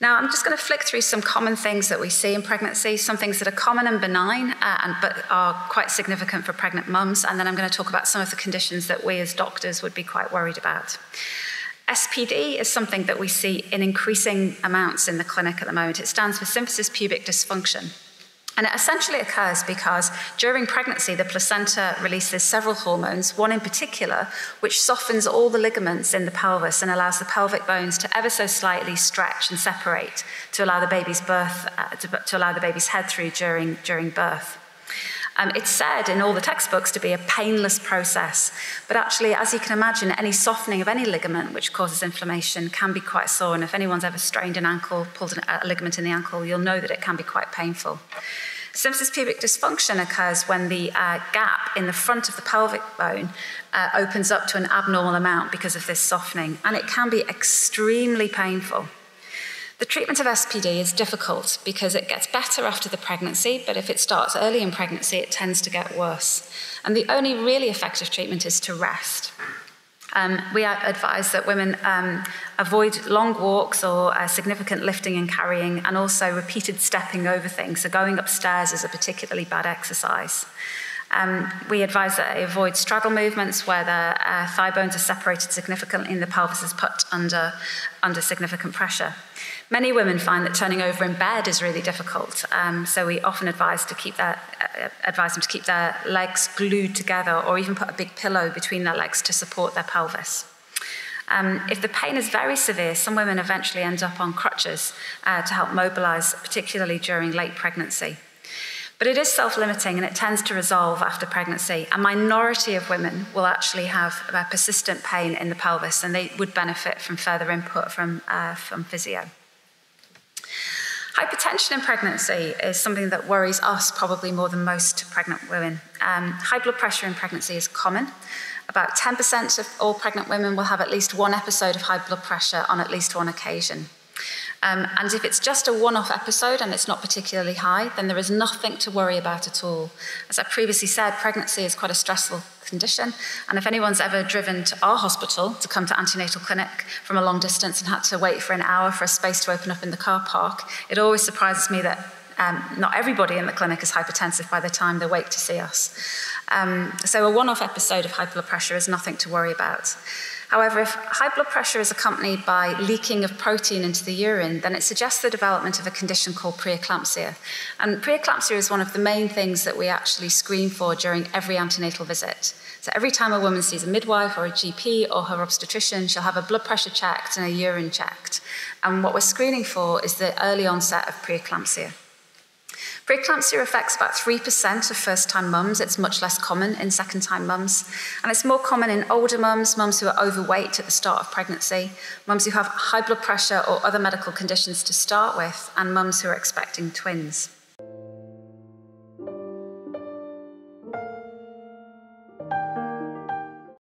Now, I'm just going to flick through some common things that we see in pregnancy, some things that are common and benign, uh, and, but are quite significant for pregnant mums, and then I'm going to talk about some of the conditions that we as doctors would be quite worried about. SPD is something that we see in increasing amounts in the clinic at the moment. It stands for symphysis pubic dysfunction. And it essentially occurs because during pregnancy, the placenta releases several hormones, one in particular, which softens all the ligaments in the pelvis and allows the pelvic bones to ever so slightly stretch and separate to allow the baby's birth, uh, to, to, allow the baby's head through during, during birth. Um, it's said in all the textbooks to be a painless process, but actually, as you can imagine, any softening of any ligament which causes inflammation can be quite sore. And if anyone's ever strained an ankle, pulled a ligament in the ankle, you'll know that it can be quite painful. Symphysis pubic dysfunction occurs when the uh, gap in the front of the pelvic bone uh, opens up to an abnormal amount because of this softening, and it can be extremely painful. Treatment of SPD is difficult because it gets better after the pregnancy, but if it starts early in pregnancy, it tends to get worse. And the only really effective treatment is to rest. Um, we advise that women um, avoid long walks or uh, significant lifting and carrying, and also repeated stepping over things. So, going upstairs is a particularly bad exercise. Um, we advise that they avoid straddle movements where the uh, thigh bones are separated significantly and the pelvis is put under, under significant pressure. Many women find that turning over in bed is really difficult, um, so we often advise to keep their, uh, advise them to keep their legs glued together, or even put a big pillow between their legs to support their pelvis. Um, if the pain is very severe, some women eventually end up on crutches uh, to help mobilize, particularly during late pregnancy. But it is self limiting and it tends to resolve after pregnancy. A minority of women will actually have persistent pain in the pelvis and they would benefit from further input from, uh, from physio. Hypertension in pregnancy is something that worries us probably more than most pregnant women. Um, high blood pressure in pregnancy is common. About 10% of all pregnant women will have at least one episode of high blood pressure on at least one occasion. Um, and if it's just a one off episode and it's not particularly high, then there is nothing to worry about at all. As I previously said, pregnancy is quite a stressful condition. And if anyone's ever driven to our hospital to come to antenatal clinic from a long distance and had to wait for an hour for a space to open up in the car park, it always surprises me that um, not everybody in the clinic is hypertensive by the time they wait to see us. Um, so a one off episode of high blood pressure is nothing to worry about. However, if high blood pressure is accompanied by leaking of protein into the urine, then it suggests the development of a condition called preeclampsia. And preeclampsia is one of the main things that we actually screen for during every antenatal visit. So every time a woman sees a midwife or a GP or her obstetrician, she'll have a blood pressure checked and a urine checked. And what we're screening for is the early onset of preeclampsia. Preeclampsia affects about 3% of first time mums. It's much less common in second time mums. And it's more common in older mums, mums who are overweight at the start of pregnancy, mums who have high blood pressure or other medical conditions to start with, and mums who are expecting twins.